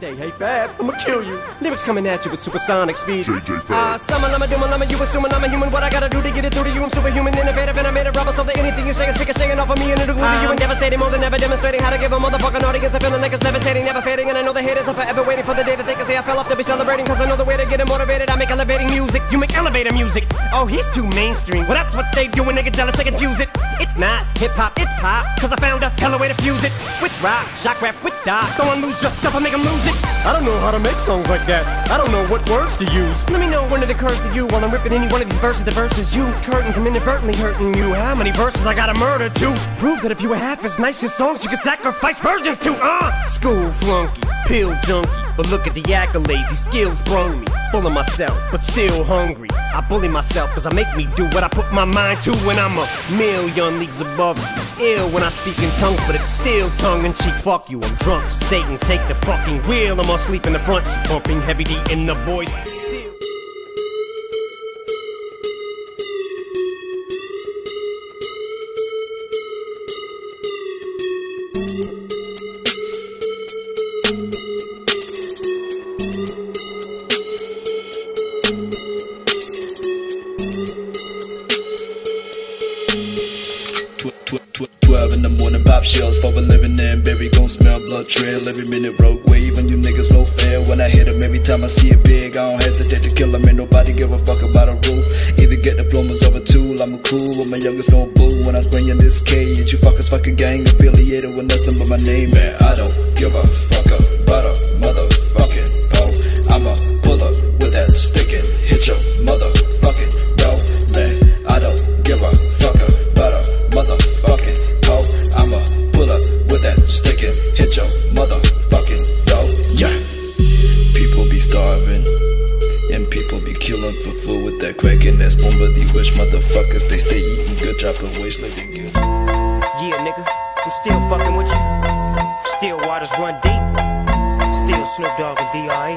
next day, hey Fab, I'ma kill you. Lyrics coming at you with supersonic speed. JJ Fad. Ah, summer, lama, doom, lama, you assuming I'm a human. What I gotta do to get it through to you? I'm superhuman, innovative, and I made a rubber so that anything you say is ricocheting off of me and it'll glue to you and devastating more than ever demonstrating how to give a motherfucking audience a feeling like it's levitating, never fading. And I know the haters are forever waiting for the day that they can say I fell off to be celebrating. Cause I know the way to get it motivated. I make elevating music, you make elevator music. Oh, he's too mainstream. Well, that's what they do when they get jealous, they confuse it. It's not hip hop, it's pop. Cause I found a hella way to fuse it with rock, shock rap, with dot. Don't lose yourself, I make 'em lose it. I don't know how to make songs like that. I don't know what words to use. Let me know when it occurs to you while I'm ripping any one of these verses. The verses you, it's curtains, I'm inadvertently hurting you. How many verses I gotta murder to prove that if you were half as nice as songs, you could sacrifice virgins to? Uh, school flunky, pill junkie. But look at the accolades, these skills brung me. Full of myself, but still hungry. I bully myself, cause I make me do what I put my mind to when I'm a million leagues above. Ill when I speak in tongues, but it's still tongue in cheek. Fuck you, I'm drunk, so Satan take the fucking wheel. I'm asleep in the front, pumping heavy D in the boys. 5 in the morning, pop shells for a living in. Baby, gon' smell blood trail every minute, road wave. And you niggas no fair when I hit him. Every time I see a big, I don't hesitate to kill him. Ain't nobody give a fuck about a rule. Either get diplomas or a tool. I'm a cool with my youngest no boo. When I'm spraying this cage, you fuckers fuck a gang affiliated with nothing but my name, man. I don't give a fuck. always. Yeah, nigga, I'm still fucking with you. Still waters run deep. Still Snoop Dogg and D.R.E.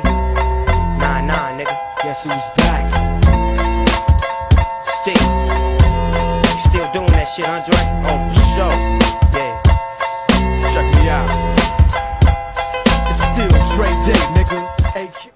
Nah, nah, nigga. Guess who's back? Still. Still doing that shit, Andre? Oh, for sure. Yeah. Check me out. It's still Dre Day, nigga. AK.